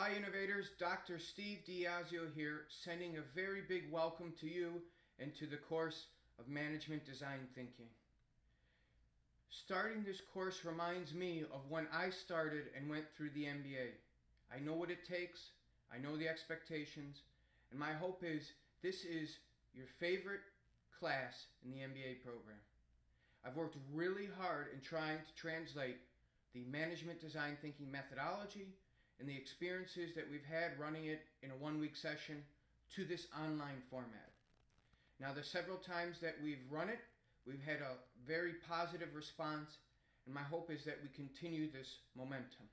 Hi innovators, Dr. Steve Diazio here, sending a very big welcome to you and to the course of Management Design Thinking. Starting this course reminds me of when I started and went through the MBA. I know what it takes, I know the expectations, and my hope is this is your favorite class in the MBA program. I've worked really hard in trying to translate the management design thinking methodology and the experiences that we've had running it in a one week session to this online format. Now, the several times that we've run it, we've had a very positive response, and my hope is that we continue this momentum.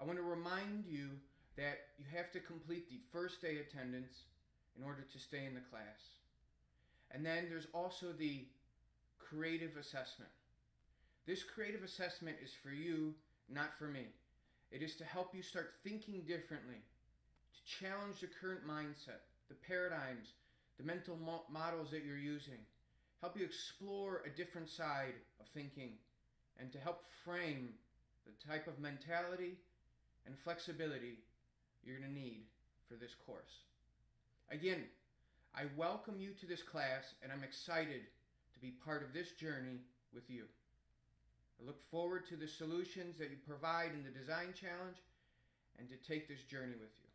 I want to remind you that you have to complete the first day attendance in order to stay in the class. And then there's also the creative assessment. This creative assessment is for you, not for me. It is to help you start thinking differently, to challenge the current mindset, the paradigms, the mental mo- models that you're using, help you explore a different side of thinking, and to help frame the type of mentality and flexibility you're going to need for this course. Again, I welcome you to this class and I'm excited to be part of this journey with you. I look forward to the solutions that you provide in the design challenge and to take this journey with you.